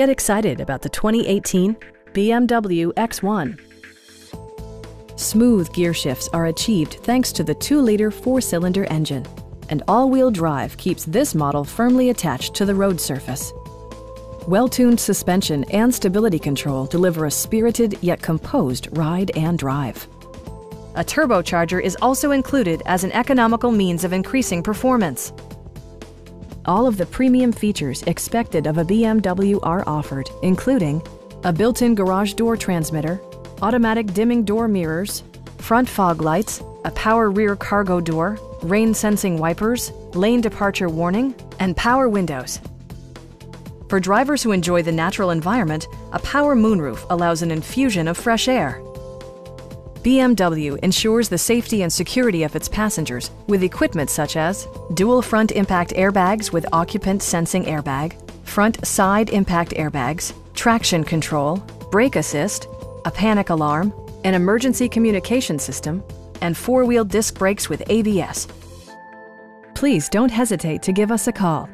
Get excited about the 2018 BMW X1. Smooth gear shifts are achieved thanks to the 2-liter four-cylinder engine, and all-wheel drive keeps this model firmly attached to the road surface. Well-tuned suspension and stability control deliver a spirited yet composed ride and drive. A turbocharger is also included as an economical means of increasing performance. All of the premium features expected of a BMW are offered, including a built-in garage door transmitter, automatic dimming door mirrors, front fog lights, a power rear cargo door, rain sensing wipers, lane departure warning, and power windows. For drivers who enjoy the natural environment, a power moonroof allows an infusion of fresh air. BMW ensures the safety and security of its passengers with equipment such as dual front impact airbags with occupant sensing airbag, front side impact airbags, traction control, brake assist, a panic alarm, an emergency communication system, and four-wheel disc brakes with ABS. Please don't hesitate to give us a call.